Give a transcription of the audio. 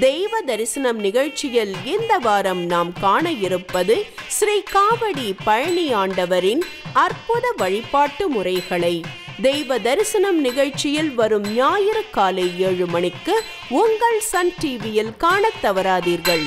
தெய்வ தரிசனம் நிகழ்ச்சியில் இந்த வாரம் நாம் காண இருப்பது ஸ்ரீ காவடி பழனி ஆண்டவரின் அற்புத வழிபாட்டு முறைகளை. தெய்வ தரிசனம் நிகழ்ச்சியில் வரும் ஞாயிறு காலை ஏழு மணிக்கு உங்கள் சன் டிவியில் காணத் தவறாதீர்கள்.